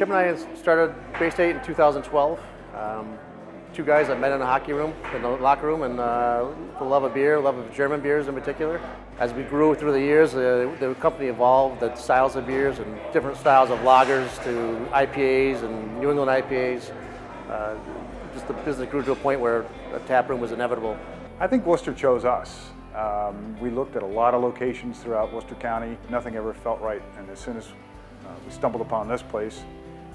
Chip and I started Bay State in 2012. Um, two guys I met in a hockey room, in the locker room, and uh, the love of beer, love of German beers in particular. As we grew through the years, uh, the company evolved, the styles of beers and different styles of lagers to IPAs and New England IPAs. Uh, just the business grew to a point where a tap room was inevitable. I think Worcester chose us. Um, we looked at a lot of locations throughout Worcester County. Nothing ever felt right, and as soon as uh, we stumbled upon this place,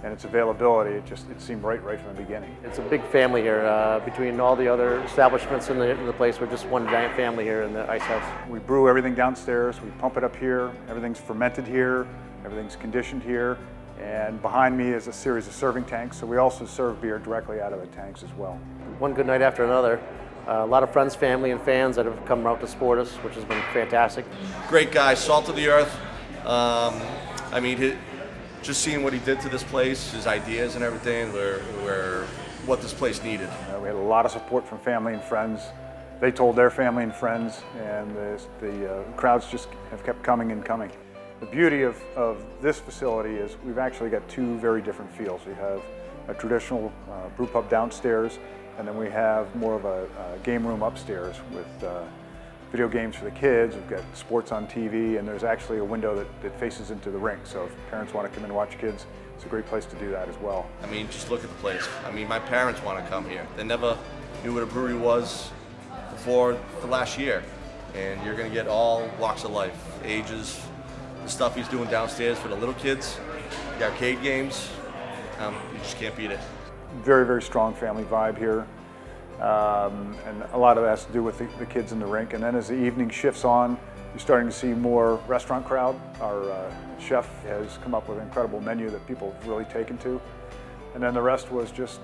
and its availability, it just it seemed right right from the beginning. It's a big family here. Uh, between all the other establishments in the, in the place, we're just one giant family here in the ice house. We brew everything downstairs. We pump it up here. Everything's fermented here. Everything's conditioned here. And behind me is a series of serving tanks. So we also serve beer directly out of the tanks as well. One good night after another. Uh, a lot of friends, family, and fans that have come out to support us, which has been fantastic. Great guy, salt of the earth. Um, I mean, just seeing what he did to this place, his ideas and everything, where, were what this place needed. We had a lot of support from family and friends. They told their family and friends, and the, the uh, crowds just have kept coming and coming. The beauty of, of this facility is we've actually got two very different feels. We have a traditional uh, brew pub downstairs, and then we have more of a, a game room upstairs with uh, video games for the kids, we've got sports on TV, and there's actually a window that, that faces into the rink. So if parents want to come and watch kids, it's a great place to do that as well. I mean, just look at the place. I mean, my parents want to come here. They never knew what a brewery was before the last year. And you're going to get all walks of life, ages, the stuff he's doing downstairs for the little kids, the arcade games. Um, you just can't beat it. Very, very strong family vibe here. Um, and a lot of that has to do with the, the, kids in the rink. And then as the evening shifts on, you're starting to see more restaurant crowd. Our uh, chef has come up with an incredible menu that people have really taken to. And then the rest was just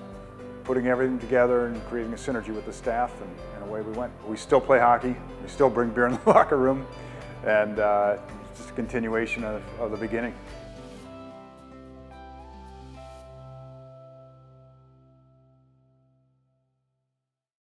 putting everything together and creating a synergy with the staff, and, and away we went. We still play hockey. We still bring beer in the locker room, and uh, just a continuation of, of the beginning.